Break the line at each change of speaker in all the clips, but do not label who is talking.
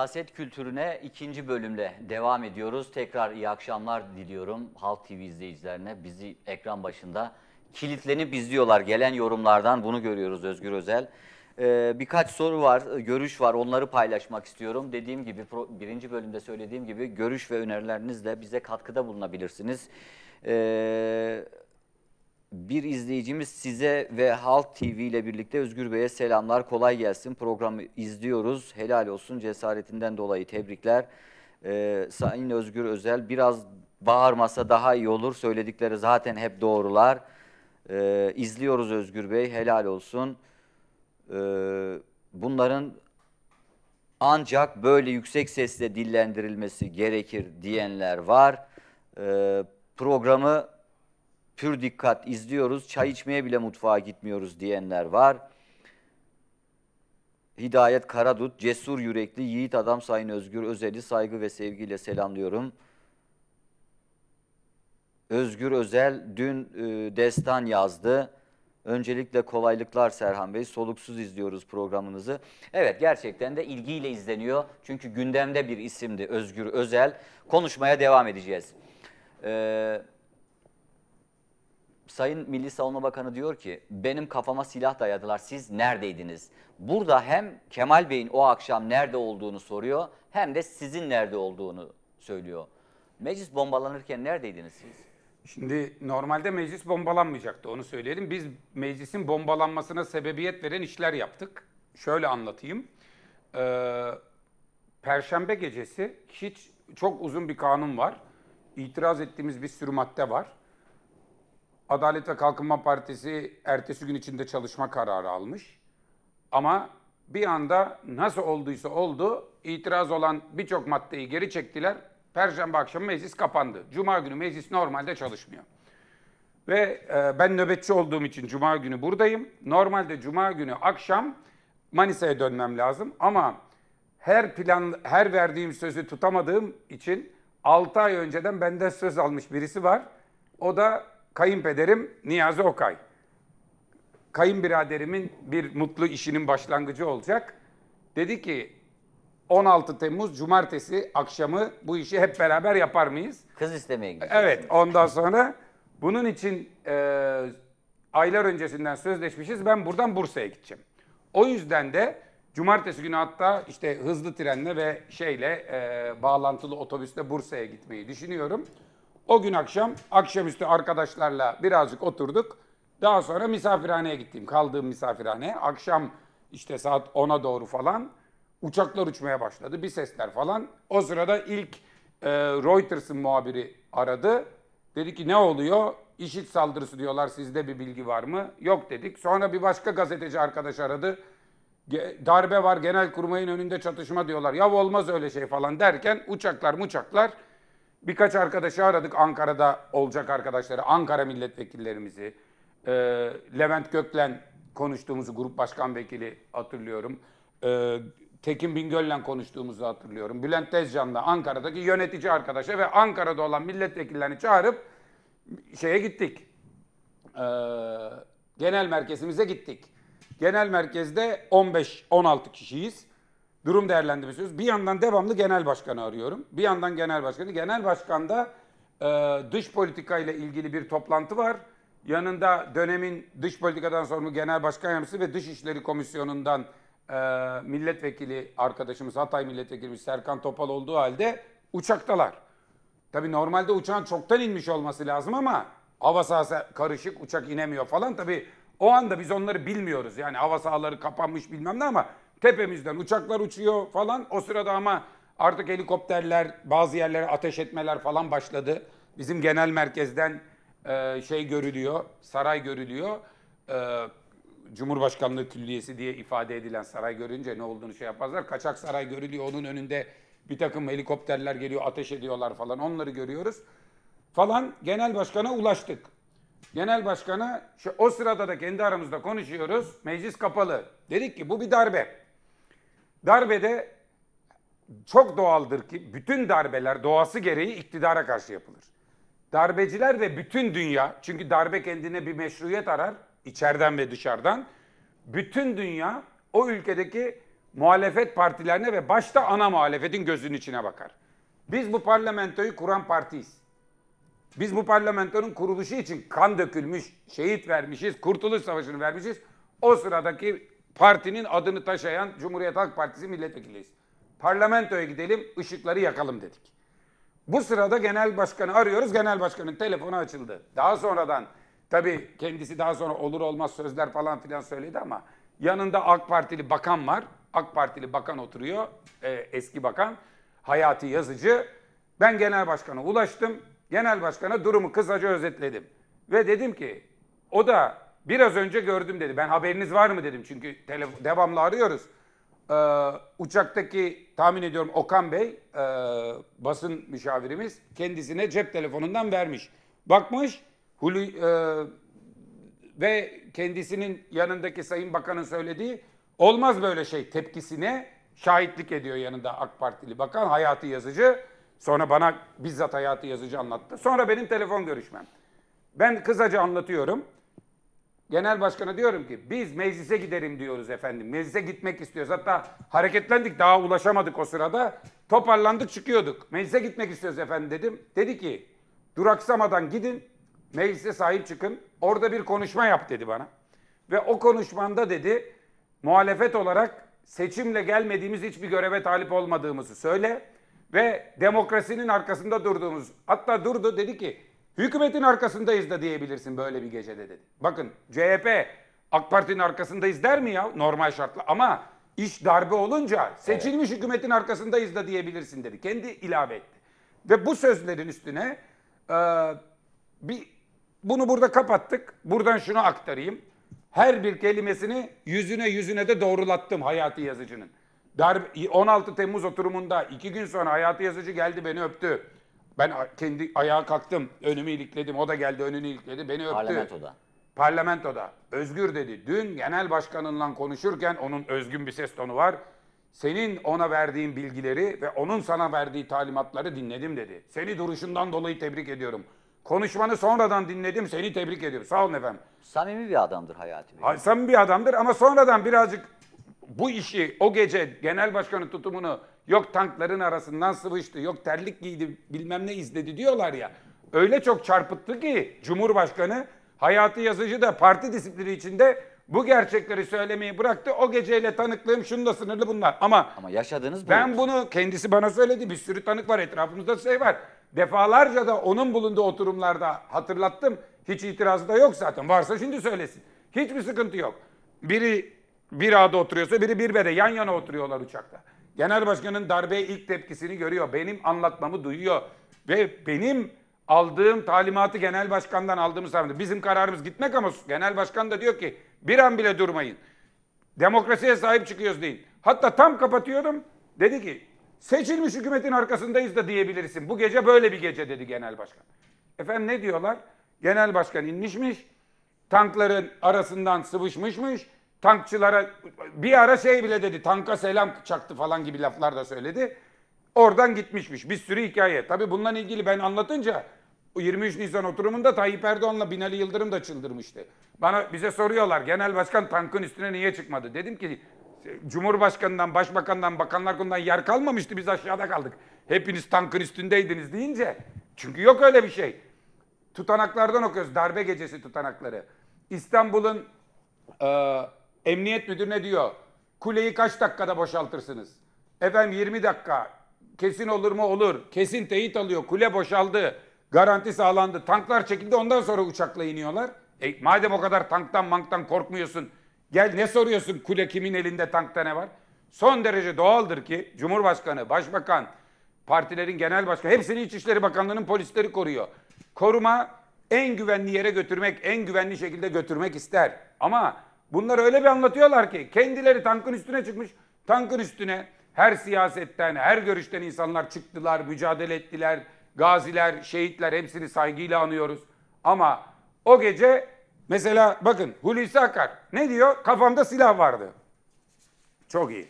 Siyaset kültürüne ikinci bölümle devam ediyoruz. Tekrar iyi akşamlar diliyorum Halk TV izleyicilerine. Bizi ekran başında kilitlenip izliyorlar. Gelen yorumlardan bunu görüyoruz Özgür Özel. Ee, birkaç soru var, görüş var. Onları paylaşmak istiyorum. Dediğim gibi birinci bölümde söylediğim gibi görüş ve önerilerinizle bize katkıda bulunabilirsiniz. Ee, bir izleyicimiz size ve Halk TV ile birlikte Özgür Bey'e selamlar. Kolay gelsin. Programı izliyoruz. Helal olsun cesaretinden dolayı tebrikler. Ee, Sayın Özgür Özel biraz bağırmasa daha iyi olur. Söyledikleri zaten hep doğrular. Ee, izliyoruz Özgür Bey. Helal olsun. Ee, bunların ancak böyle yüksek sesle dillendirilmesi gerekir diyenler var. Ee, programı pür dikkat izliyoruz, çay içmeye bile mutfağa gitmiyoruz diyenler var. Hidayet Karadut, cesur yürekli, yiğit adam Sayın Özgür Özel'i saygı ve sevgiyle selamlıyorum. Özgür Özel dün e, destan yazdı. Öncelikle kolaylıklar Serhan Bey. Soluksuz izliyoruz programınızı. Evet gerçekten de ilgiyle izleniyor. Çünkü gündemde bir isimdi Özgür Özel. Konuşmaya devam edeceğiz. Ee, Sayın Milli Savunma Bakanı diyor ki benim kafama silah dayadılar siz neredeydiniz? Burada hem Kemal Bey'in o akşam nerede olduğunu soruyor hem de sizin nerede olduğunu söylüyor. Meclis bombalanırken neredeydiniz siz?
Şimdi normalde meclis bombalanmayacaktı onu söyleyelim. Biz meclisin bombalanmasına sebebiyet veren işler yaptık. Şöyle anlatayım. Ee, Perşembe gecesi hiç çok uzun bir kanun var. İtiraz ettiğimiz bir sürü madde var. Adalet ve Kalkınma Partisi ertesi gün içinde çalışma kararı almış. Ama bir anda nasıl olduysa oldu, itiraz olan birçok maddeyi geri çektiler. Perşembe akşamı meclis kapandı. Cuma günü meclis normalde çalışmıyor. Ve e, ben nöbetçi olduğum için cuma günü buradayım. Normalde cuma günü akşam Manisa'ya dönmem lazım ama her plan her verdiğim sözü tutamadığım için 6 ay önceden benden söz almış birisi var. O da kayınpederim Niyazi Okay. Kayınbiraderimin bir mutlu işinin başlangıcı olacak. Dedi ki 16 Temmuz Cumartesi akşamı bu işi hep beraber yapar mıyız?
Kız istemeye gideceksiniz.
Evet ondan sonra bunun için e, aylar öncesinden sözleşmişiz. Ben buradan Bursa'ya gideceğim. O yüzden de cumartesi günü hatta işte hızlı trenle ve şeyle e, bağlantılı otobüsle Bursa'ya gitmeyi düşünüyorum. O gün akşam akşamüstü arkadaşlarla birazcık oturduk. Daha sonra misafirhaneye gittim. Kaldığım misafirhane. Akşam işte saat 10'a doğru falan uçaklar uçmaya başladı. Bir sesler falan. O sırada ilk e, Reuters'ın muhabiri aradı. Dedi ki ne oluyor? İşit saldırısı diyorlar. Sizde bir bilgi var mı? Yok dedik. Sonra bir başka gazeteci arkadaş aradı. Darbe var genelkurmayın önünde çatışma diyorlar. Ya olmaz öyle şey falan derken uçaklar muçaklar birkaç arkadaşı aradık Ankara'da olacak arkadaşları. Ankara milletvekillerimizi. e, Levent Göklen konuştuğumuzu grup başkan vekili hatırlıyorum. E, Tekin Bingöl'le konuştuğumuzu hatırlıyorum. Bülent Tezcan'la Ankara'daki yönetici arkadaşa ve Ankara'da olan milletvekillerini çağırıp şeye gittik. Ee, genel merkezimize gittik. Genel merkezde 15-16 kişiyiz. Durum değerlendirmesi Bir yandan devamlı genel başkanı arıyorum. Bir yandan genel başkanı. Genel başkanda e, dış politika ile ilgili bir toplantı var. Yanında dönemin dış politikadan sorumlu genel başkan yardımcısı ve dışişleri komisyonundan e, milletvekili arkadaşımız Hatay milletvekilimiz Serkan Topal olduğu halde uçaktalar. Tabii normalde uçağın çoktan inmiş olması lazım ama hava sahası karışık uçak inemiyor falan. Tabii o anda biz onları bilmiyoruz. Yani hava sahaları kapanmış bilmem ne ama tepemizden uçaklar uçuyor falan. O sırada ama artık helikopterler bazı yerlere ateş etmeler falan başladı. Bizim genel merkezden e, şey görülüyor, saray görülüyor. E, Cumhurbaşkanlığı Külliyesi diye ifade edilen saray görünce ne olduğunu şey yapmazlar. Kaçak saray görülüyor. Onun önünde bir takım helikopterler geliyor, ateş ediyorlar falan. Onları görüyoruz. Falan genel başkana ulaştık. Genel başkana şu, o sırada da kendi aramızda konuşuyoruz. Meclis kapalı. Dedik ki bu bir darbe. Darbede çok doğaldır ki bütün darbeler doğası gereği iktidara karşı yapılır. Darbeciler ve bütün dünya, çünkü darbe kendine bir meşruiyet arar, içeriden ve dışarıdan. Bütün dünya o ülkedeki muhalefet partilerine ve başta ana muhalefetin gözünün içine bakar. Biz bu parlamentoyu kuran partiyiz. Biz bu parlamentonun kuruluşu için kan dökülmüş, şehit vermişiz, Kurtuluş Savaşı'nı vermişiz. O sıradaki partinin adını taşıyan Cumhuriyet Halk Partisi milletvekiliyiz. Parlamentoya gidelim, ışıkları yakalım dedik. Bu sırada genel başkanı arıyoruz. Genel başkanın telefonu açıldı. Daha sonradan tabii kendisi daha sonra olur olmaz sözler falan filan söyledi ama yanında AK Partili bakan var. AK Partili bakan oturuyor. e, eski bakan. Hayati Yazıcı. Ben genel başkana ulaştım. Genel başkana durumu kısaca özetledim. Ve dedim ki o da biraz önce gördüm dedi. Ben haberiniz var mı dedim. Çünkü devamlı arıyoruz. Ee, uçaktaki tahmin ediyorum Okan Bey e, basın müşavirimiz kendisine cep telefonundan vermiş. Bakmış Hulu, e, ve kendisinin yanındaki Sayın Bakan'ın söylediği olmaz böyle şey tepkisine şahitlik ediyor yanında AK Partili Bakan Hayati Yazıcı. Sonra bana bizzat Hayati Yazıcı anlattı. Sonra benim telefon görüşmem. Ben kısaca anlatıyorum. Genel başkana diyorum ki biz meclise giderim diyoruz efendim. Meclise gitmek istiyoruz. Hatta hareketlendik daha ulaşamadık o sırada. Toparlandık çıkıyorduk. Meclise gitmek istiyoruz efendim dedim. Dedi ki duraksamadan gidin meclise sahip çıkın. Orada bir konuşma yap dedi bana. Ve o konuşmanda dedi muhalefet olarak seçimle gelmediğimiz hiçbir göreve talip olmadığımızı söyle. Ve demokrasinin arkasında durduğumuz hatta durdu dedi ki hükümetin arkasındayız da diyebilirsin böyle bir gecede dedi. Bakın CHP AK Parti'nin arkasındayız der mi ya normal şartla ama iş darbe olunca seçilmiş hükümetin arkasındayız da diyebilirsin dedi. Kendi ilave etti. Ve bu sözlerin üstüne e, bir bunu burada kapattık. Buradan şunu aktarayım. Her bir kelimesini yüzüne yüzüne de doğrulattım Hayati Yazıcı'nın. Darbe, 16 Temmuz oturumunda iki gün sonra Hayati Yazıcı geldi beni öptü. Ben kendi ayağa kalktım, önümü ilikledim. O da geldi önünü ilikledi, beni öptü.
Parlamentoda.
Parlamentoda. Özgür dedi. Dün genel başkanınla konuşurken onun özgün bir ses tonu var. Senin ona verdiğin bilgileri ve onun sana verdiği talimatları dinledim dedi. Seni duruşundan dolayı tebrik ediyorum. Konuşmanı sonradan dinledim, seni tebrik ediyorum. Sağ olun efendim.
Samimi bir adamdır Hayati Bey.
Ha, Samimi bir adamdır ama sonradan birazcık bu işi o gece genel başkanın tutumunu yok tankların arasından sıvıştı, yok terlik giydi, bilmem ne izledi diyorlar ya. Öyle çok çarpıttı ki Cumhurbaşkanı Hayati Yazıcı da parti disiplini içinde bu gerçekleri söylemeyi bıraktı. O geceyle tanıklığım şunda sınırlı bunlar. Ama
Ama yaşadığınız bu.
ben bunu kendisi bana söyledi. Bir sürü tanık var etrafımızda şey var. Defalarca da onun bulunduğu oturumlarda hatırlattım. Hiç itirazı da yok zaten. Varsa şimdi söylesin. Hiçbir sıkıntı yok. Biri bir A'da oturuyorsa biri bir B'de yan yana oturuyorlar uçakta. Genel başkanın darbeye ilk tepkisini görüyor. Benim anlatmamı duyuyor. Ve benim aldığım talimatı genel başkandan aldığımı sanırım. Bizim kararımız gitmek ama genel başkan da diyor ki bir an bile durmayın. Demokrasiye sahip çıkıyoruz deyin. Hatta tam kapatıyorum. Dedi ki seçilmiş hükümetin arkasındayız da diyebilirsin. Bu gece böyle bir gece dedi genel başkan. Efendim ne diyorlar? Genel başkan inmişmiş. Tankların arasından sıvışmışmış. Tankçılara bir ara şey bile dedi. Tanka selam çaktı falan gibi laflar da söyledi. Oradan gitmişmiş. Bir sürü hikaye. Tabii bununla ilgili ben anlatınca o 23 Nisan oturumunda Tayyip Erdoğan'la Binali Yıldırım da çıldırmıştı. Bana bize soruyorlar genel başkan tankın üstüne niye çıkmadı? Dedim ki Cumhurbaşkanından, Başbakandan, Bakanlar Kurulu'ndan yer kalmamıştı biz aşağıda kaldık. Hepiniz tankın üstündeydiniz deyince. Çünkü yok öyle bir şey. Tutanaklardan okuyoruz. Darbe gecesi tutanakları. İstanbul'un emniyet müdürüne diyor. Kuleyi kaç dakikada boşaltırsınız? Efendim 20 dakika. Kesin olur mu? Olur. Kesin teyit alıyor. Kule boşaldı. Garanti sağlandı. Tanklar çekildi. Ondan sonra uçakla iniyorlar. E, madem o kadar tanktan manktan korkmuyorsun. Gel ne soruyorsun kule kimin elinde tankta ne var? Son derece doğaldır ki Cumhurbaşkanı, Başbakan, partilerin genel başkanı hepsini İçişleri Bakanlığı'nın polisleri koruyor. Koruma en güvenli yere götürmek, en güvenli şekilde götürmek ister. Ama bunlar öyle bir anlatıyorlar ki kendileri tankın üstüne çıkmış. Tankın üstüne her siyasetten, her görüşten insanlar çıktılar, mücadele ettiler. Gaziler, şehitler hepsini saygıyla anıyoruz. Ama o gece mesela bakın Hulusi Akar ne diyor? Kafamda silah vardı. Çok iyi.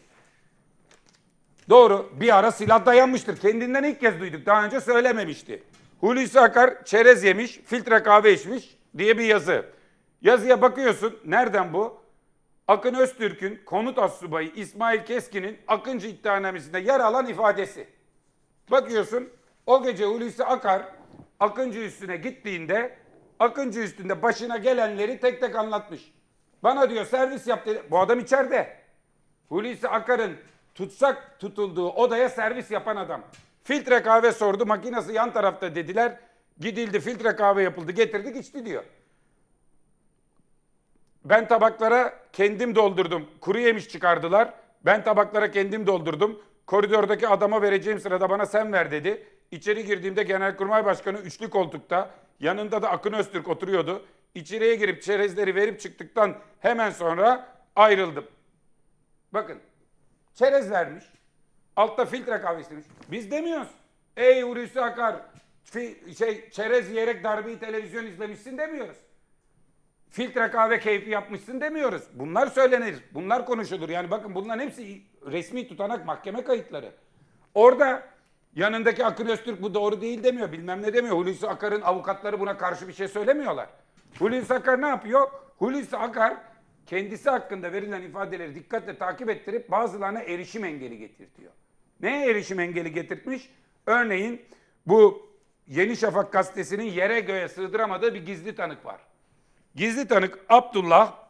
Doğru. Bir ara silah dayanmıştır. Kendinden ilk kez duyduk. Daha önce söylememişti. Hulusi Akar çerez yemiş, filtre kahve içmiş diye bir yazı. Yazıya bakıyorsun. Nereden bu? Akın Öztürk'ün konut astsubayı İsmail Keskin'in Akıncı iddianamesinde yer alan ifadesi. Bakıyorsun o gece Hulusi Akar Akıncı üstüne gittiğinde Akıncı üstünde başına gelenleri tek tek anlatmış. Bana diyor servis yap dedi. Bu adam içeride. Hulusi Akar'ın tutsak tutulduğu odaya servis yapan adam. Filtre kahve sordu makinesi yan tarafta dediler. Gidildi filtre kahve yapıldı getirdik içti diyor. Ben tabaklara kendim doldurdum. Kuru yemiş çıkardılar. Ben tabaklara kendim doldurdum. Koridordaki adama vereceğim sırada bana sen ver dedi. İçeri girdiğimde Genelkurmay Başkanı üçlü koltukta. Yanında da Akın Öztürk oturuyordu. İçeriye girip çerezleri verip çıktıktan hemen sonra ayrıldım. Bakın çerez vermiş. Altta filtre kahve istemiş. Biz demiyoruz. Ey Hulusi Akar şey, çerez yiyerek darbeyi televizyon izlemişsin demiyoruz filtre kahve keyfi yapmışsın demiyoruz. Bunlar söylenir. Bunlar konuşulur. Yani bakın bunların hepsi resmi tutanak mahkeme kayıtları. Orada yanındaki Akın Öztürk bu doğru değil demiyor. Bilmem ne demiyor. Hulusi Akar'ın avukatları buna karşı bir şey söylemiyorlar. Hulusi Akar ne yapıyor? Hulusi Akar kendisi hakkında verilen ifadeleri dikkatle takip ettirip bazılarına erişim engeli getirtiyor. Neye erişim engeli getirtmiş? Örneğin bu Yeni Şafak gazetesinin yere göğe sığdıramadığı bir gizli tanık var. Gizli tanık Abdullah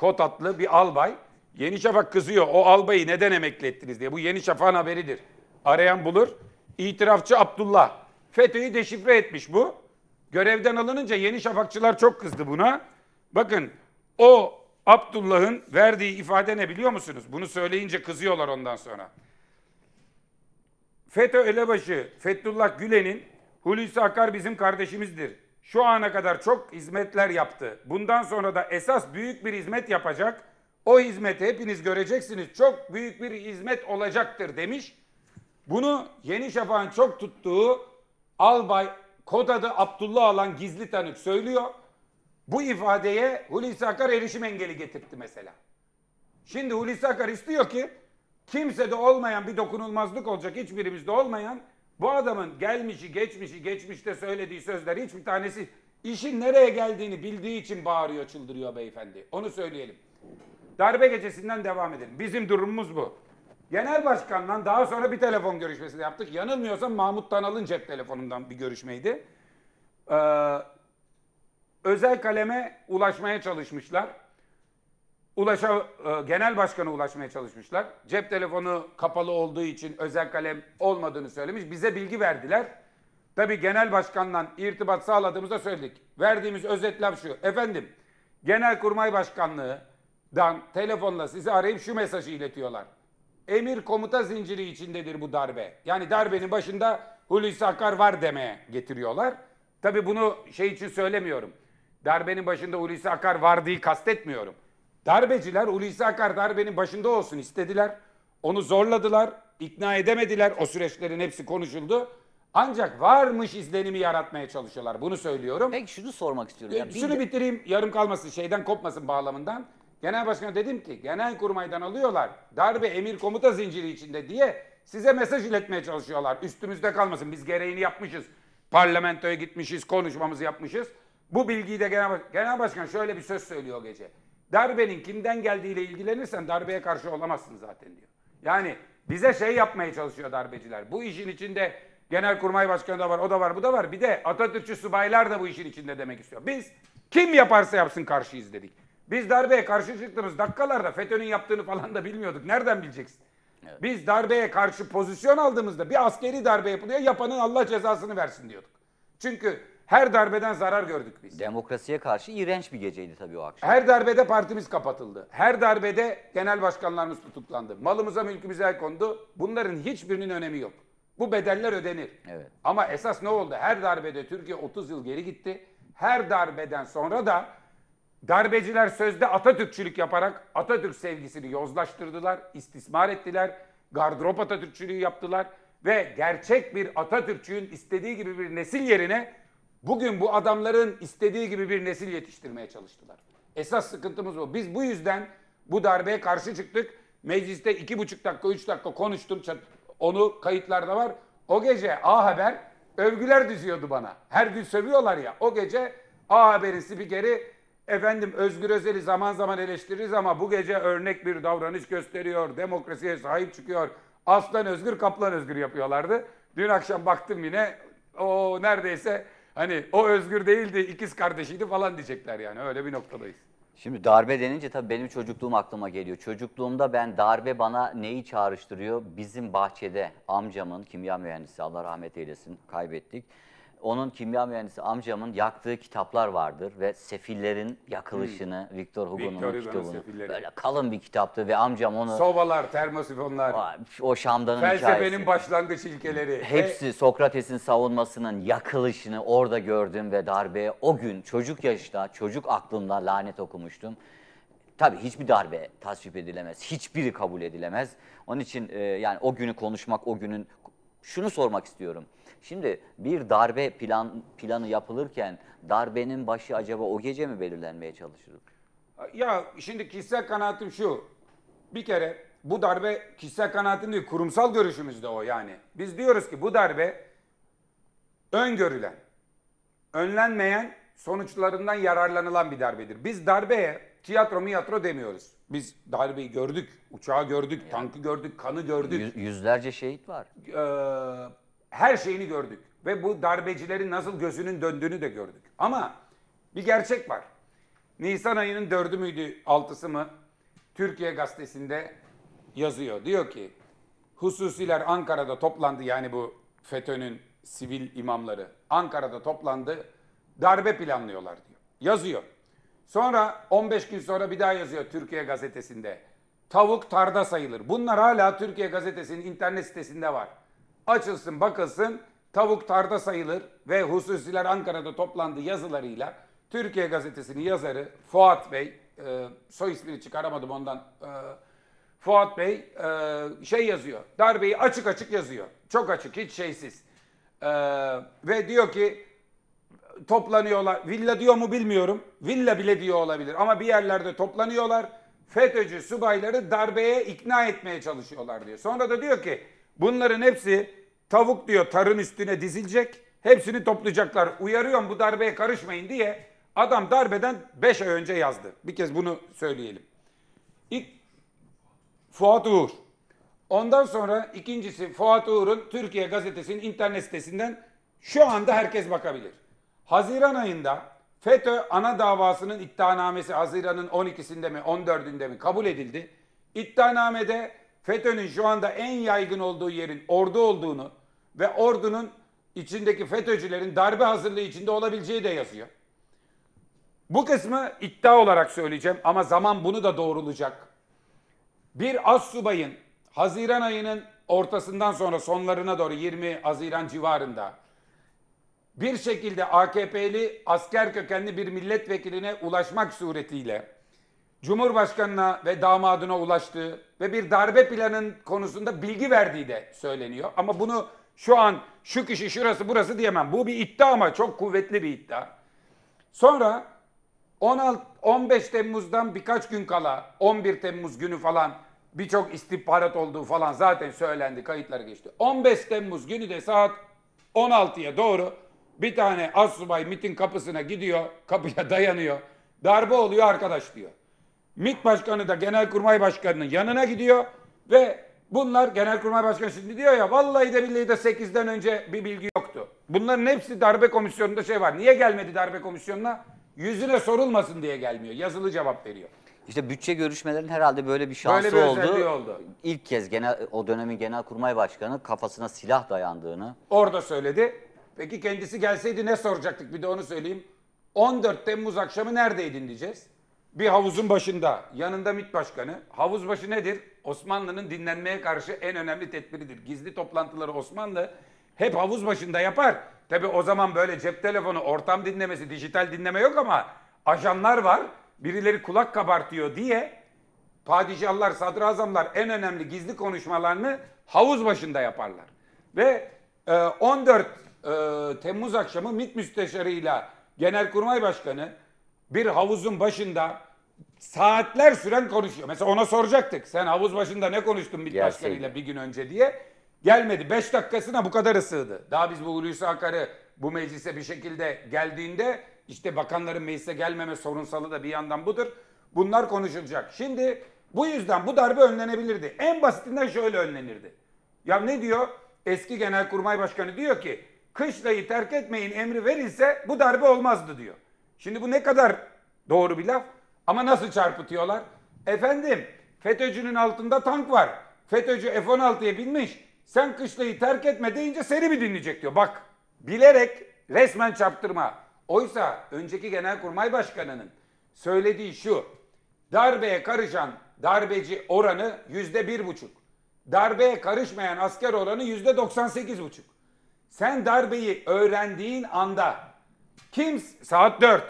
Kot adlı bir albay. Yeni Şafak kızıyor. O albayı neden emekli ettiniz diye. Bu Yeni Şafak'ın haberidir. Arayan bulur. İtirafçı Abdullah. FETÖ'yü deşifre etmiş bu. Görevden alınınca Yeni Şafakçılar çok kızdı buna. Bakın o Abdullah'ın verdiği ifade ne biliyor musunuz? Bunu söyleyince kızıyorlar ondan sonra. FETÖ elebaşı Fethullah Gülen'in Hulusi Akar bizim kardeşimizdir. Şu ana kadar çok hizmetler yaptı. Bundan sonra da esas büyük bir hizmet yapacak. O hizmeti hepiniz göreceksiniz. Çok büyük bir hizmet olacaktır demiş. Bunu Yeni Şafak'ın çok tuttuğu albay kod adı Abdullah alan gizli tanık söylüyor. Bu ifadeye Hulusi Akar erişim engeli getirtti mesela. Şimdi Hulusi Akar istiyor ki kimsede olmayan bir dokunulmazlık olacak hiçbirimizde olmayan bu adamın gelmişi geçmişi geçmişte söylediği sözler hiçbir tanesi işin nereye geldiğini bildiği için bağırıyor çıldırıyor beyefendi. Onu söyleyelim. Darbe gecesinden devam edelim. Bizim durumumuz bu. Genel başkanla daha sonra bir telefon görüşmesi de yaptık. Yanılmıyorsam Mahmut Tanal'ın cep telefonundan bir görüşmeydi. Ee, özel kaleme ulaşmaya çalışmışlar. Ulaşa, e, genel başkana ulaşmaya çalışmışlar. Cep telefonu kapalı olduğu için özel kalem olmadığını söylemiş. Bize bilgi verdiler. Tabii genel başkanla irtibat sağladığımızda söyledik. Verdiğimiz özet laf şu. Efendim, Genelkurmay Başkanlığı'dan telefonla sizi arayıp şu mesajı iletiyorlar. Emir komuta zinciri içindedir bu darbe. Yani darbenin başında Hulusi Akar var demeye getiriyorlar. Tabii bunu şey için söylemiyorum. Darbenin başında Hulusi Akar var diye kastetmiyorum. Darbeciler Hulusi Akar darbenin başında olsun istediler. Onu zorladılar, ikna edemediler. O süreçlerin hepsi konuşuldu. Ancak varmış izlenimi yaratmaya çalışıyorlar. Bunu söylüyorum.
Peki şunu sormak istiyorum.
E,
bir
Şunu
de-
bitireyim yarım kalmasın şeyden kopmasın bağlamından. Genel başkana dedim ki genel kurmaydan alıyorlar. Darbe emir komuta zinciri içinde diye size mesaj iletmeye çalışıyorlar. Üstümüzde kalmasın biz gereğini yapmışız. Parlamentoya gitmişiz konuşmamızı yapmışız. Bu bilgiyi de genel, baş- genel başkan şöyle bir söz söylüyor gece. Darbenin kimden geldiğiyle ilgilenirsen darbeye karşı olamazsın zaten diyor. Yani bize şey yapmaya çalışıyor darbeciler. Bu işin içinde Genelkurmay Başkanı da var, o da var, bu da var. Bir de Atatürkçü subaylar da bu işin içinde demek istiyor. Biz kim yaparsa yapsın karşıyız dedik. Biz darbeye karşı çıktığımız dakikalarda FETÖ'nün yaptığını falan da bilmiyorduk. Nereden bileceksin? Biz darbeye karşı pozisyon aldığımızda bir askeri darbe yapılıyor, yapanın Allah cezasını versin diyorduk. Çünkü her darbeden zarar gördük biz.
Demokrasiye karşı iğrenç bir geceydi tabii o akşam.
Her darbede partimiz kapatıldı. Her darbede genel başkanlarımız tutuklandı. Malımıza mülkümüze el kondu. Bunların hiçbirinin önemi yok. Bu bedeller ödenir.
Evet.
Ama esas ne oldu? Her darbede Türkiye 30 yıl geri gitti. Her darbeden sonra da darbeciler sözde Atatürkçülük yaparak Atatürk sevgisini yozlaştırdılar, istismar ettiler, gardırop Atatürkçülüğü yaptılar ve gerçek bir Atatürkçüğün istediği gibi bir nesil yerine bugün bu adamların istediği gibi bir nesil yetiştirmeye çalıştılar. Esas sıkıntımız bu. Biz bu yüzden bu darbeye karşı çıktık. Mecliste iki buçuk dakika, üç dakika konuştum. Onu kayıtlarda var. O gece A Haber övgüler düzüyordu bana. Her gün sövüyorlar ya. O gece A Haber'in spikeri Efendim Özgür Özel'i zaman zaman eleştiririz ama bu gece örnek bir davranış gösteriyor. Demokrasiye sahip çıkıyor. Aslan Özgür, Kaplan Özgür yapıyorlardı. Dün akşam baktım yine o neredeyse hani o Özgür değildi ikiz kardeşiydi falan diyecekler yani öyle bir noktadayız.
Şimdi darbe denince tabii benim çocukluğum aklıma geliyor. Çocukluğumda ben darbe bana neyi çağrıştırıyor? Bizim bahçede amcamın kimya mühendisi Allah rahmet eylesin kaybettik. Onun kimya mühendisi amcamın yaktığı kitaplar vardır ve sefillerin yakılışını Victor Hugo'nun
Hmm. Victor Hugo'nun
kitabını
Sefilleri.
böyle kalın bir kitaptı ve amcam onu
Sobalar, termosifonlar,
o Şam'danın
felsefenin
hikayesi.
başlangıç ilkeleri.
Hepsi Sokrates'in savunmasının yakılışını orada gördüm ve darbeye o gün çocuk yaşta, çocuk aklımda lanet okumuştum. Tabii hiçbir darbe tasvip edilemez. Hiçbiri kabul edilemez. Onun için e, yani o günü konuşmak, o günün şunu sormak istiyorum. Şimdi bir darbe plan planı yapılırken darbenin başı acaba o gece mi belirlenmeye çalışılır?
Ya şimdi kişisel kanaatim şu. Bir kere bu darbe kişisel kanaatim değil, kurumsal görüşümüz de o yani. Biz diyoruz ki bu darbe öngörülen, önlenmeyen sonuçlarından yararlanılan bir darbedir. Biz darbeye tiyatro miyatro demiyoruz. Biz darbeyi gördük, uçağı gördük, tankı gördük, kanı gördük.
Yüz- yüzlerce şehit var.
Ee, her şeyini gördük. Ve bu darbecilerin nasıl gözünün döndüğünü de gördük. Ama bir gerçek var. Nisan ayının dördü müydü, altısı mı? Türkiye Gazetesi'nde yazıyor. Diyor ki, hususiler Ankara'da toplandı yani bu FETÖ'nün sivil imamları. Ankara'da toplandı, darbe planlıyorlar diyor. Yazıyor. Sonra 15 gün sonra bir daha yazıyor Türkiye Gazetesi'nde. Tavuk tarda sayılır. Bunlar hala Türkiye Gazetesi'nin internet sitesinde var. Açılsın bakılsın tavuk tarda sayılır ve hususiler Ankara'da toplandı yazılarıyla Türkiye Gazetesi'nin yazarı Fuat Bey, e, soy ismini çıkaramadım ondan, e, Fuat Bey e, şey yazıyor, darbeyi açık açık yazıyor. Çok açık, hiç şeysiz. E, ve diyor ki toplanıyorlar. Villa diyor mu bilmiyorum. Villa bile diyor olabilir ama bir yerlerde toplanıyorlar. FETÖ'cü subayları darbeye ikna etmeye çalışıyorlar diyor. Sonra da diyor ki bunların hepsi tavuk diyor tarın üstüne dizilecek. Hepsini toplayacaklar. Uyarıyorum bu darbeye karışmayın diye adam darbeden 5 ay önce yazdı. Bir kez bunu söyleyelim. İlk Fuat Uğur. Ondan sonra ikincisi Fuat Uğur'un Türkiye Gazetesi'nin internet sitesinden şu anda herkes bakabilir. Haziran ayında FETÖ ana davasının iddianamesi Haziran'ın 12'sinde mi 14'ünde mi kabul edildi. İddianamede FETÖ'nün şu anda en yaygın olduğu yerin ordu olduğunu ve ordunun içindeki FETÖ'cülerin darbe hazırlığı içinde olabileceği de yazıyor. Bu kısmı iddia olarak söyleyeceğim ama zaman bunu da doğrulayacak bir az subayın Haziran ayının ortasından sonra sonlarına doğru 20 Haziran civarında bir şekilde AKP'li asker kökenli bir milletvekiline ulaşmak suretiyle Cumhurbaşkanına ve damadına ulaştığı ve bir darbe planın konusunda bilgi verdiği de söyleniyor. Ama bunu şu an şu kişi şurası burası diyemem. Bu bir iddia ama çok kuvvetli bir iddia. Sonra 16 15 Temmuz'dan birkaç gün kala 11 Temmuz günü falan birçok istihbarat olduğu falan zaten söylendi, kayıtları geçti. 15 Temmuz günü de saat 16'ya doğru bir tane assubay MİT'in kapısına gidiyor, kapıya dayanıyor. Darbe oluyor arkadaş diyor. MİT Başkanı da Genelkurmay Başkanı'nın yanına gidiyor ve bunlar Genelkurmay Başkanı şimdi diyor ya vallahi de billahi de 8'den önce bir bilgi yoktu. Bunların hepsi darbe komisyonunda şey var. Niye gelmedi darbe komisyonuna? Yüzüne sorulmasın diye gelmiyor. Yazılı cevap veriyor.
İşte bütçe görüşmelerinin herhalde böyle bir şansı
Böyle bir
oldu.
oldu.
İlk kez genel o dönemin genelkurmay başkanı kafasına silah dayandığını
Orada söyledi. Peki kendisi gelseydi ne soracaktık bir de onu söyleyeyim. 14 Temmuz akşamı neredeydin diyeceğiz. Bir havuzun başında yanında MİT Başkanı. Havuz başı nedir? Osmanlı'nın dinlenmeye karşı en önemli tedbiridir. Gizli toplantıları Osmanlı hep havuz başında yapar. Tabi o zaman böyle cep telefonu, ortam dinlemesi, dijital dinleme yok ama ajanlar var. Birileri kulak kabartıyor diye padişahlar, sadrazamlar en önemli gizli konuşmalarını havuz başında yaparlar. Ve e, 14 e, Temmuz akşamı MİT müsteşarıyla Genelkurmay Başkanı bir havuzun başında saatler süren konuşuyor. Mesela ona soracaktık. Sen havuz başında ne konuştun MİT
Gelseydi.
Başkanı'yla bir gün önce diye. Gelmedi. 5 dakikasına bu kadar ısığdı. Daha biz bu Hulusi Akar'ı bu meclise bir şekilde geldiğinde işte bakanların meclise gelmeme sorunsalı da bir yandan budur. Bunlar konuşulacak. Şimdi bu yüzden bu darbe önlenebilirdi. En basitinden şöyle önlenirdi. Ya ne diyor? Eski Genelkurmay Başkanı diyor ki kışlayı terk etmeyin emri verilse bu darbe olmazdı diyor. Şimdi bu ne kadar doğru bir laf ama nasıl çarpıtıyorlar? Efendim FETÖ'cünün altında tank var. FETÖ'cü F-16'ya binmiş. Sen kışlayı terk etme deyince seni mi dinleyecek diyor. Bak bilerek resmen çarptırma. Oysa önceki Genelkurmay Başkanı'nın söylediği şu. Darbeye karışan darbeci oranı yüzde bir buçuk. Darbeye karışmayan asker oranı yüzde 98 buçuk. Sen darbeyi öğrendiğin anda kim saat 4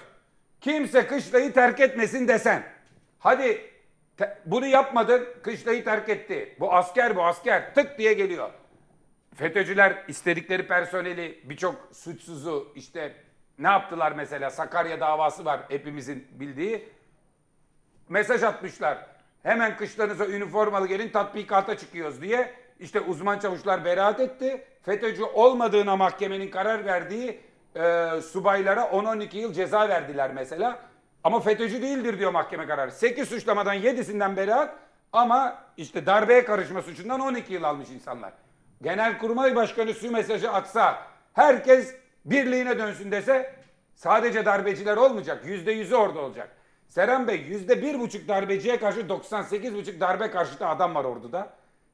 kimse kışlayı terk etmesin desen. Hadi te- bunu yapmadın kışlayı terk etti. Bu asker bu asker tık diye geliyor. FETÖ'cüler istedikleri personeli birçok suçsuzu işte ne yaptılar mesela Sakarya davası var hepimizin bildiği. Mesaj atmışlar. Hemen kışlarınıza üniformalı gelin tatbikata çıkıyoruz diye. İşte uzman çavuşlar beraat etti. FETÖ'cü olmadığına mahkemenin karar verdiği e, subaylara 10-12 yıl ceza verdiler mesela. Ama FETÖ'cü değildir diyor mahkeme kararı. 8 suçlamadan 7'sinden beraat ama işte darbeye karışma suçundan 12 yıl almış insanlar. Genelkurmay Başkanı şu mesajı atsa, herkes birliğine dönsün dese sadece darbeciler olmayacak. Yüzde yüzü orada olacak. Seren Bey yüzde bir buçuk darbeciye karşı 98 buçuk darbe karşıtı adam var orduda.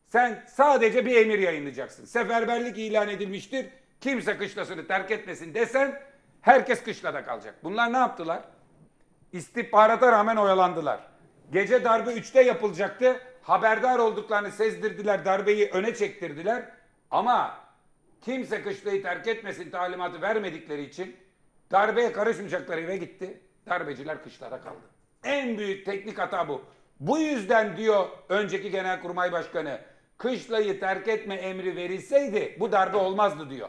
Sen sadece bir emir yayınlayacaksın. Seferberlik ilan edilmiştir. Kimse kışlasını terk etmesin desen herkes kışlada kalacak. Bunlar ne yaptılar? İstihbarata rağmen oyalandılar. Gece darbe 3'te yapılacaktı. Haberdar olduklarını sezdirdiler, darbeyi öne çektirdiler. Ama kimse kışlayı terk etmesin talimatı vermedikleri için darbeye karışmayacaklar eve gitti. Darbeciler kışlada kaldı. En büyük teknik hata bu. Bu yüzden diyor önceki Genelkurmay Başkanı kışlayı terk etme emri verilseydi bu darbe olmazdı diyor.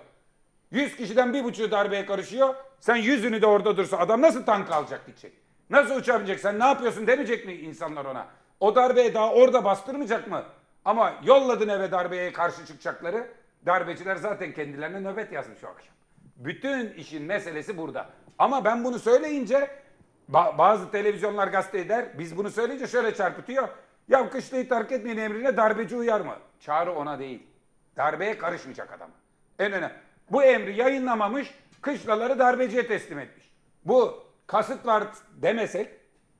100 kişiden bir buçuğu darbeye karışıyor. Sen yüzünü de orada dursa adam nasıl tank alacak gidecek? Nasıl uçabilecek? Sen ne yapıyorsun demeyecek mi insanlar ona? O darbeye daha orada bastırmayacak mı? Ama yolladın eve darbeye karşı çıkacakları. Darbeciler zaten kendilerine nöbet yazmış o akşam. Bütün işin meselesi burada. Ama ben bunu söyleyince ba- bazı televizyonlar gazete eder. Biz bunu söyleyince şöyle çarpıtıyor. Ya kışlayı terk etmeyin emrine darbeci uyar mı? Çağrı ona değil. Darbeye karışmayacak adam. En önemli. Bu emri yayınlamamış, kışlaları darbeciye teslim etmiş. Bu kasıt var demesek,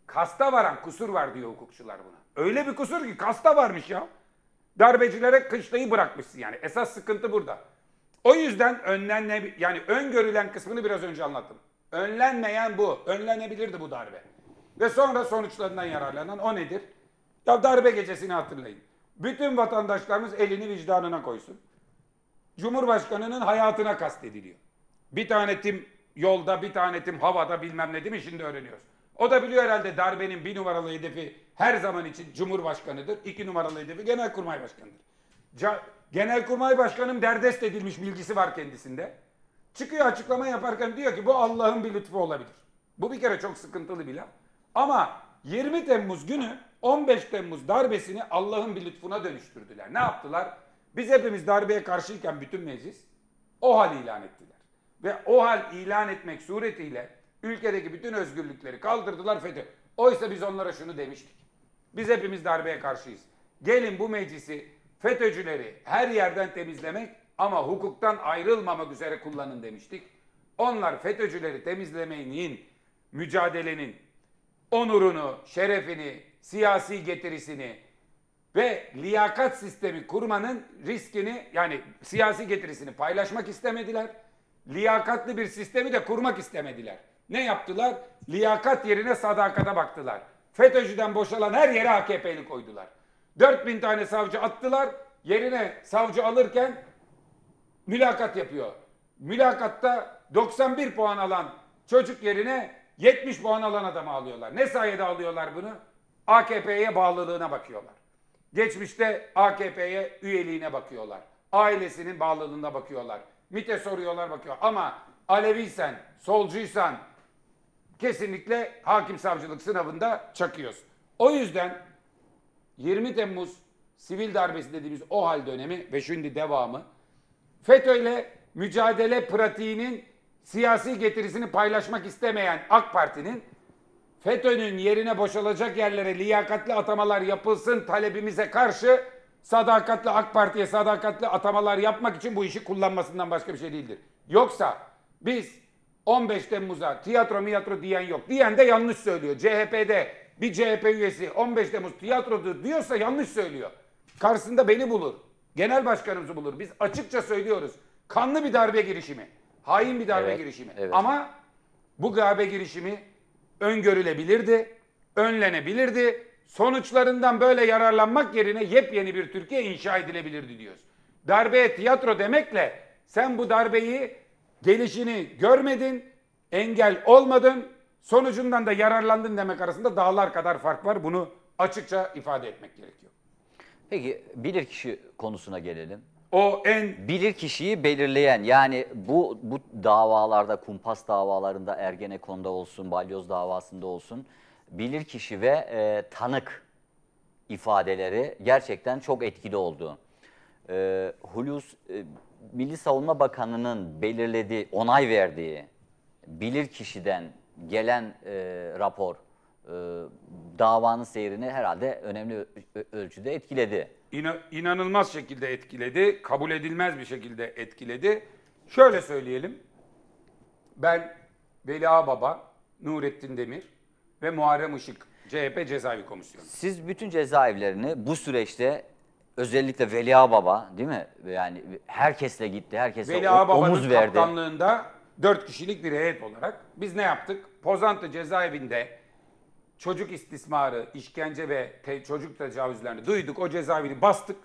kasta varan kusur var diyor hukukçular buna. Öyle bir kusur ki kasta varmış ya. Darbecilere kışlayı bırakmışsın yani. Esas sıkıntı burada. O yüzden önlenme yani öngörülen kısmını biraz önce anlattım. Önlenmeyen bu. Önlenebilirdi bu darbe. Ve sonra sonuçlarından yararlanan o nedir? Ya darbe gecesini hatırlayın. Bütün vatandaşlarımız elini vicdanına koysun. Cumhurbaşkanının hayatına kastediliyor. Bir tane tim yolda, bir tane tim havada bilmem ne değil mi şimdi öğreniyoruz. O da biliyor herhalde darbenin bir numaralı hedefi her zaman için Cumhurbaşkanıdır. iki numaralı hedefi Genelkurmay Başkanı'dır. Genelkurmay Başkanı'nın derdest edilmiş bilgisi var kendisinde. Çıkıyor açıklama yaparken diyor ki bu Allah'ın bir lütfu olabilir. Bu bir kere çok sıkıntılı bir laf. Ama 20 Temmuz günü 15 Temmuz darbesini Allah'ın bir lütfuna dönüştürdüler. Ne yaptılar? Biz hepimiz darbeye karşıyken bütün meclis o hal ilan ettiler. Ve o hal ilan etmek suretiyle ülkedeki bütün özgürlükleri kaldırdılar FETÖ. Oysa biz onlara şunu demiştik. Biz hepimiz darbeye karşıyız. Gelin bu meclisi FETÖ'cüleri her yerden temizlemek ama hukuktan ayrılmamak üzere kullanın demiştik. Onlar FETÖ'cüleri temizlemenin, mücadelenin onurunu, şerefini, siyasi getirisini ve liyakat sistemi kurmanın riskini yani siyasi getirisini paylaşmak istemediler. Liyakatlı bir sistemi de kurmak istemediler. Ne yaptılar? Liyakat yerine sadakata baktılar. FETÖ'cüden boşalan her yere AKP'li koydular. 4000 tane savcı attılar. Yerine savcı alırken mülakat yapıyor. Mülakatta 91 puan alan çocuk yerine 70 puan alan adamı alıyorlar. Ne sayede alıyorlar bunu? AKP'ye bağlılığına bakıyorlar. Geçmişte AKP'ye üyeliğine bakıyorlar. Ailesinin bağlılığına bakıyorlar. MİT'e soruyorlar bakıyor. Ama Aleviysen, solcuysan kesinlikle hakim savcılık sınavında çakıyorsun. O yüzden 20 Temmuz sivil darbesi dediğimiz o hal dönemi ve şimdi devamı FETÖ ile mücadele pratiğinin siyasi getirisini paylaşmak istemeyen AK Parti'nin FETÖ'nün yerine boşalacak yerlere liyakatli atamalar yapılsın talebimize karşı sadakatli AK Parti'ye sadakatli atamalar yapmak için bu işi kullanmasından başka bir şey değildir. Yoksa biz 15 Temmuz'a tiyatro miyatro diyen yok. Diyen de yanlış söylüyor. CHP'de bir CHP üyesi 15 Temmuz tiyatrodur diyorsa yanlış söylüyor. Karşısında beni bulur. Genel başkanımızı bulur. Biz açıkça söylüyoruz. Kanlı bir darbe girişimi. Hain bir darbe
Evet,
girişimi.
evet.
Ama bu darbe girişimi öngörülebilirdi, önlenebilirdi. Sonuçlarından böyle yararlanmak yerine yepyeni bir Türkiye inşa edilebilirdi diyoruz. Darbeye tiyatro demekle sen bu darbeyi gelişini görmedin, engel olmadın, sonucundan da yararlandın demek arasında dağlar kadar fark var. Bunu açıkça ifade etmek gerekiyor.
Peki bilirkişi konusuna gelelim.
O en
Bilir kişiyi belirleyen yani bu bu davalarda kumpas davalarında Ergenekon'da olsun, Balyoz davasında olsun bilir kişi ve e, tanık ifadeleri gerçekten çok etkili oldu. E, Hulusi e, Milli Savunma Bakanı'nın belirlediği, onay verdiği bilir kişiden gelen e, rapor e, davanın seyrini herhalde önemli ölçüde etkiledi.
İna- inanılmaz şekilde etkiledi. Kabul edilmez bir şekilde etkiledi. Şöyle söyleyelim. Ben Veli Ağbaba, Nurettin Demir ve Muharrem Işık CHP Cezaevi Komisyonu.
Siz bütün cezaevlerini bu süreçte özellikle Veliağa Baba değil mi? Yani herkesle gitti, herkesle
Veli
omuz verdi.
kaptanlığında 4 kişilik bir heyet olarak biz ne yaptık? Pozantı cezaevinde çocuk istismarı, işkence ve te- çocuk tecavüzlerini duyduk. O cezaevini bastık.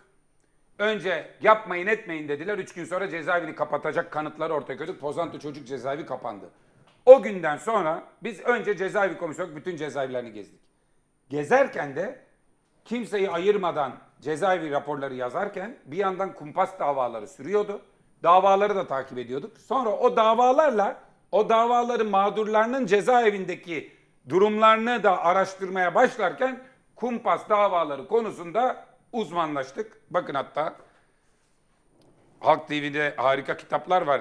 Önce yapmayın etmeyin dediler. Üç gün sonra cezaevini kapatacak kanıtları ortaya koyduk. Pozantı çocuk cezaevi kapandı. O günden sonra biz önce cezaevi komisyonu bütün cezaevlerini gezdik. Gezerken de kimseyi ayırmadan cezaevi raporları yazarken bir yandan kumpas davaları sürüyordu. Davaları da takip ediyorduk. Sonra o davalarla o davaların mağdurlarının cezaevindeki durumlarını da araştırmaya başlarken kumpas davaları konusunda uzmanlaştık. Bakın hatta Halk TV'de harika kitaplar var.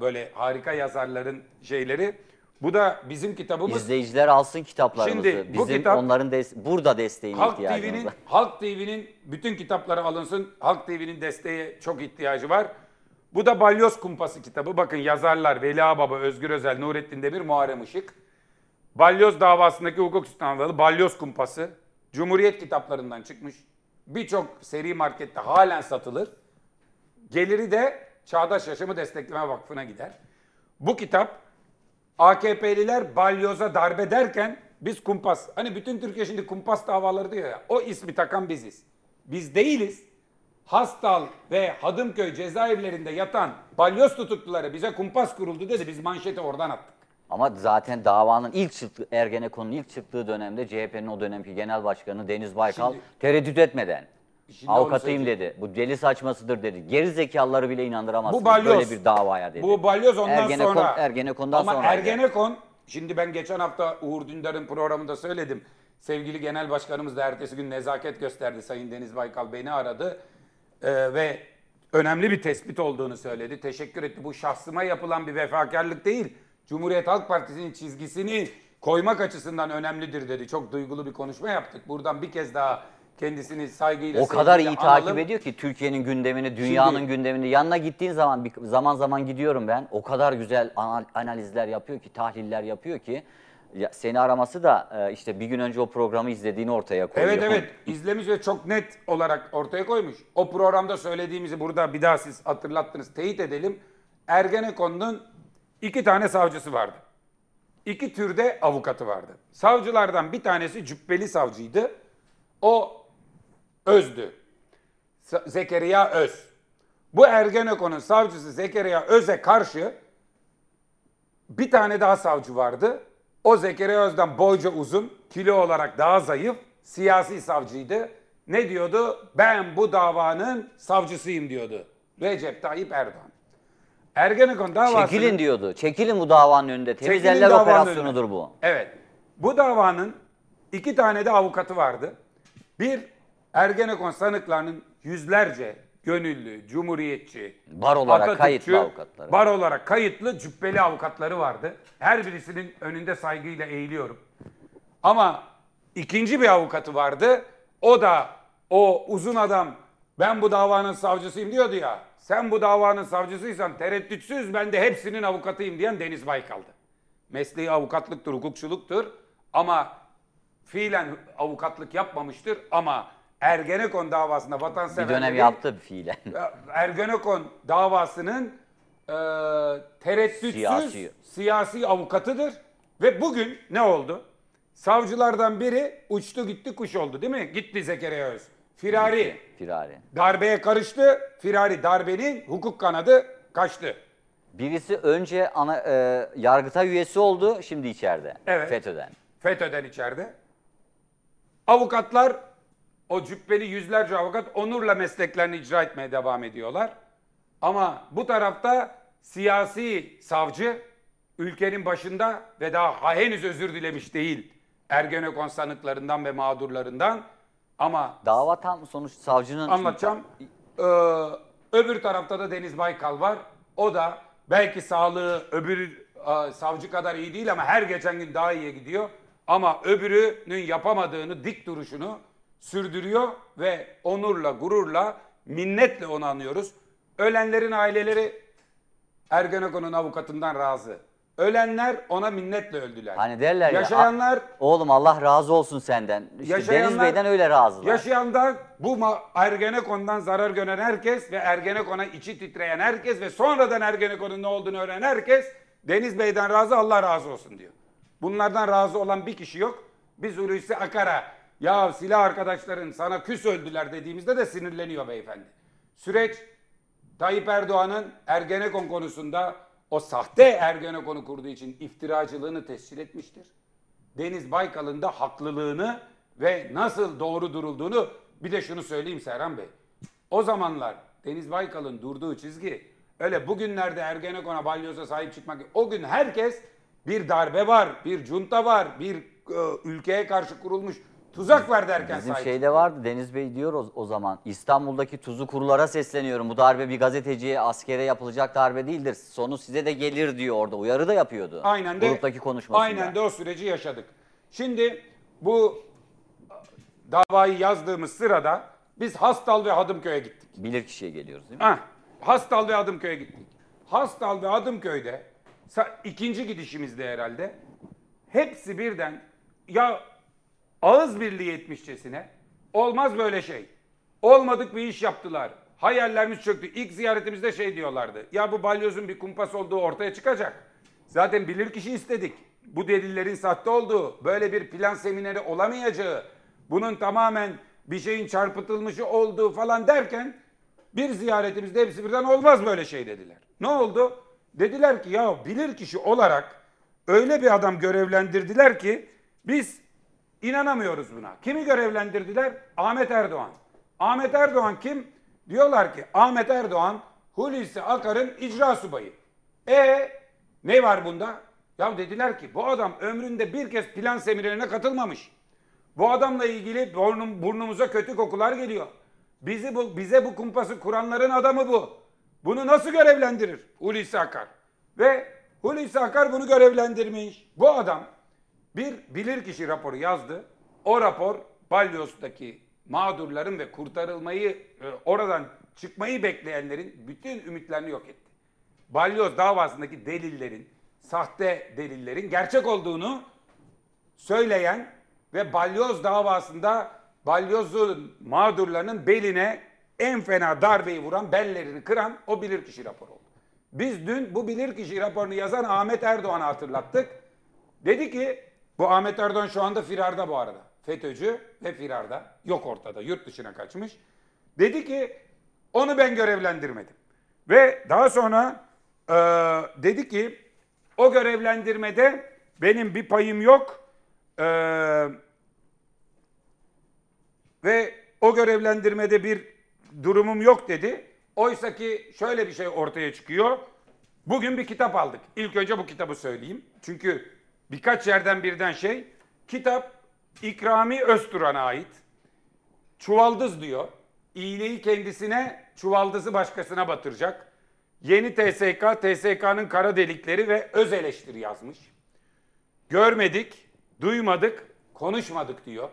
Böyle harika yazarların şeyleri. Bu da bizim kitabımız.
İzleyiciler alsın kitaplarımızı.
Şimdi bu
Bizim
kitap-
onların des- burada desteğine
Halk TV'nin. Halk TV'nin bütün kitapları alınsın. Halk TV'nin desteğe çok ihtiyacı var. Bu da Balyoz Kumpası kitabı. Bakın yazarlar Veli Ağbaba, Özgür Özel, Nurettin Demir, Muharrem Işık. Balyoz davasındaki hukuk üstadları Balyoz Kumpası. Cumhuriyet kitaplarından çıkmış. Birçok seri markette halen satılır. Geliri de Çağdaş Yaşamı Destekleme Vakfı'na gider. Bu kitap AKP'liler balyoza darbe derken biz kumpas. Hani bütün Türkiye şimdi kumpas davaları diyor ya. O ismi takan biziz. Biz değiliz. Hastal ve Hadımköy cezaevlerinde yatan balyoz tutukluları bize kumpas kuruldu dedi. Biz manşeti oradan attık.
Ama zaten davanın ilk çıktığı, Ergenekon'un ilk çıktığı dönemde CHP'nin o dönemki genel başkanı Deniz Baykal
Şimdi-
tereddüt etmeden
Şimdi onu
avukatıyım dedi. Bu deli saçmasıdır dedi. Geri zekalıları bile inandıramazsınız
Bu balyoz.
böyle bir davaya dedi.
Bu balyoz ondan
Ergenekon,
sonra.
Ergenekon'dan
Ama
sonra.
Ergenekon, şimdi ben geçen hafta Uğur Dündar'ın programında söyledim. Sevgili Genel Başkanımız da ertesi gün nezaket gösterdi. Sayın Deniz Baykal beni aradı. Ee, ve önemli bir tespit olduğunu söyledi. Teşekkür etti. Bu şahsıma yapılan bir vefakarlık değil. Cumhuriyet Halk Partisi'nin çizgisini koymak açısından önemlidir dedi. Çok duygulu bir konuşma yaptık. Buradan bir kez daha kendisini saygıyla
O kadar iyi
sevgiyle
takip
analım.
ediyor ki Türkiye'nin gündemini, dünyanın
Şimdi-
gündemini. Yanına gittiğin zaman bir, zaman zaman gidiyorum ben. O kadar güzel anal- analizler yapıyor ki, tahliller yapıyor ki. Ya, seni araması da e, işte bir gün önce o programı izlediğini ortaya koyuyor.
Evet evet izlemiş ve çok net olarak ortaya koymuş. O programda söylediğimizi burada bir daha siz hatırlattınız teyit edelim. Ergenekon'un iki tane savcısı vardı. İki türde avukatı vardı. Savcılardan bir tanesi cübbeli savcıydı. O Öz'dü. Zekeriya Öz. Bu Ergenekon'un savcısı Zekeriya Öz'e karşı bir tane daha savcı vardı. O Zekeriya Öz'den boyca uzun, kilo olarak daha zayıf, siyasi savcıydı. Ne diyordu? Ben bu davanın savcısıyım diyordu. Recep Tayyip Erdoğan. Ergenekon davasının...
Çekilin diyordu. Çekilin bu davanın önünde. Temiz
Çekilin
eller
davanın
operasyonudur bu.
Evet. Bu davanın iki tane de avukatı vardı. Bir, Ergenekon sanıklarının yüzlerce gönüllü, cumhuriyetçi,
Bar olarak
Atatürkçü,
kayıtlı avukatları.
Bar olarak kayıtlı cübbeli avukatları vardı. Her birisinin önünde saygıyla eğiliyorum. Ama ikinci bir avukatı vardı. O da o uzun adam ben bu davanın savcısıyım diyordu ya. Sen bu davanın savcısıysan tereddütsüz ben de hepsinin avukatıyım diyen Deniz Baykal'dı. Mesleği avukatlıktır, hukukçuluktur ama fiilen avukatlık yapmamıştır ama Ergenekon davasında
Bir
vatanseverleri...
dönem yaptı fiilen.
Ergenekon davasının e, tereddütsüz
Siyasi.
siyasi. avukatıdır. Ve bugün ne oldu? Savcılardan biri uçtu gitti kuş oldu değil mi? Gitti Zekeriya Öz. Firari
Firari.
darbeye karıştı. Firari darbenin hukuk kanadı kaçtı.
Birisi önce ana, e, Yargıtay üyesi oldu, şimdi içeride.
Evet.
FETÖ'den.
FETÖ'den içeride. Avukatlar, o cübbeli yüzlerce avukat onurla mesleklerini icra etmeye devam ediyorlar. Ama bu tarafta siyasi savcı ülkenin başında ve daha henüz özür dilemiş değil Ergenekon sanıklarından ve mağdurlarından. Ama
Dava tam sonuç savcının...
anlatacağım. Ee, öbür tarafta da Deniz Baykal var. O da belki sağlığı öbür e, savcı kadar iyi değil ama her geçen gün daha iyiye gidiyor. Ama öbürünün yapamadığını, dik duruşunu sürdürüyor ve onurla, gururla, minnetle onu anıyoruz. Ölenlerin aileleri Ergenekon'un avukatından razı. Ölenler ona minnetle öldüler.
Hani derler ya,
Yaşayanlar
"A- oğlum Allah razı olsun senden. İşte Deniz Bey'den öyle razılar.
Yaşayanlar bu Ergenekon'dan zarar gören herkes ve Ergenekon'a içi titreyen herkes ve sonradan Ergenekon'un ne olduğunu öğrenen herkes Deniz Bey'den razı Allah razı olsun diyor. Bunlardan razı olan bir kişi yok. Biz Hulusi Akar'a ya silah arkadaşların sana küs öldüler dediğimizde de sinirleniyor beyefendi. Süreç Tayyip Erdoğan'ın Ergenekon konusunda o sahte Ergenekon'u kurduğu için iftiracılığını tescil etmiştir. Deniz Baykal'ın da haklılığını ve nasıl doğru durulduğunu bir de şunu söyleyeyim Serhan Bey. O zamanlar Deniz Baykal'ın durduğu çizgi öyle bugünlerde Ergenekon'a balyoza sahip çıkmak o gün herkes bir darbe var, bir junta var, bir e, ülkeye karşı kurulmuş tuzak var derken
Bizim
sahip
şeyde vardı Deniz Bey diyor o, o zaman İstanbul'daki tuzu kurulara sesleniyorum. Bu darbe bir gazeteciye, askere yapılacak darbe değildir. Sonu size de gelir diyor orada. Uyarı da yapıyordu.
Aynen de
Gruptaki konuşmasında.
Aynen de o süreci yaşadık. Şimdi bu davayı yazdığımız sırada biz Hastal ve Hadımköy'e gittik.
Bilirkişiye geliyoruz değil mi?
Heh, Hastal ve Adımköy'e gittik. Hastal ve Adımköy'de sa- ikinci gidişimizde herhalde hepsi birden ya ağız birliği etmişçesine olmaz böyle şey. Olmadık bir iş yaptılar. Hayallerimiz çöktü. İlk ziyaretimizde şey diyorlardı. Ya bu balyozun bir kumpas olduğu ortaya çıkacak. Zaten bilirkişi istedik. Bu delillerin sahte olduğu, böyle bir plan semineri olamayacağı, bunun tamamen bir şeyin çarpıtılmışı olduğu falan derken bir ziyaretimizde hepsi birden olmaz böyle şey dediler. Ne oldu? Dediler ki ya bilirkişi olarak öyle bir adam görevlendirdiler ki biz inanamıyoruz buna. Kimi görevlendirdiler? Ahmet Erdoğan. Ahmet Erdoğan kim? Diyorlar ki Ahmet Erdoğan Hulusi Akar'ın icra subayı. E ne var bunda? Ya dediler ki bu adam ömründe bir kez plan seminerine katılmamış. Bu adamla ilgili burnum, burnumuza kötü kokular geliyor. Bizi bu, bize bu kumpası kuranların adamı bu. Bunu nasıl görevlendirir Hulusi Akar? Ve Hulusi Akar bunu görevlendirmiş. Bu adam bir bilirkişi raporu yazdı. O rapor Balyos'taki mağdurların ve kurtarılmayı e, oradan çıkmayı bekleyenlerin bütün ümitlerini yok etti. Balyoz davasındaki delillerin, sahte delillerin gerçek olduğunu söyleyen ve balyoz davasında balyozun mağdurlarının beline en fena darbeyi vuran, bellerini kıran o bilirkişi raporu oldu. Biz dün bu bilirkişi raporunu yazan Ahmet Erdoğan'ı hatırlattık. Dedi ki bu Ahmet Erdoğan şu anda firarda bu arada. FETÖ'cü ve firarda. Yok ortada. Yurt dışına kaçmış. Dedi ki onu ben görevlendirmedim. Ve daha sonra e, dedi ki o görevlendirmede benim bir payım yok. E, ve o görevlendirmede bir durumum yok dedi. Oysa ki şöyle bir şey ortaya çıkıyor. Bugün bir kitap aldık. İlk önce bu kitabı söyleyeyim. Çünkü birkaç yerden birden şey. Kitap İkrami Özturan'a ait. Çuvaldız diyor. İğneyi kendisine, çuvaldızı başkasına batıracak. Yeni TSK, TSK'nın kara delikleri ve öz eleştiri yazmış. Görmedik, duymadık, konuşmadık diyor.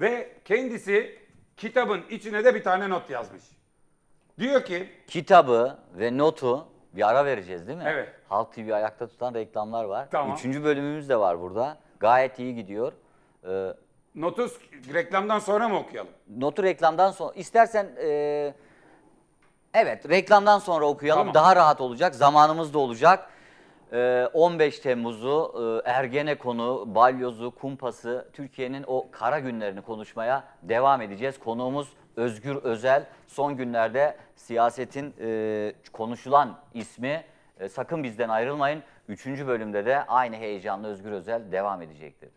Ve kendisi kitabın içine de bir tane not yazmış. Diyor ki
Kitabı ve notu bir ara vereceğiz değil mi?
Evet.
Halk TV ayakta tutan reklamlar var.
Tamam.
Üçüncü bölümümüz de var burada. Gayet iyi gidiyor. Ee,
notu reklamdan sonra mı okuyalım?
notu reklamdan sonra istersen e, evet reklamdan sonra okuyalım
Tamam.
daha rahat olacak zamanımız da olacak. Ee, 15 Temmuz'u e, Ergenekon'u, Balyoz'u, Kumpas'ı Türkiye'nin o kara günlerini konuşmaya devam edeceğiz. Konuğumuz Özgür Özel son günlerde siyasetin e, konuşulan ismi E, sakın bizden ayrılmayın. Üçüncü bölümde de aynı heyecanla Özgür Özel devam edecektir.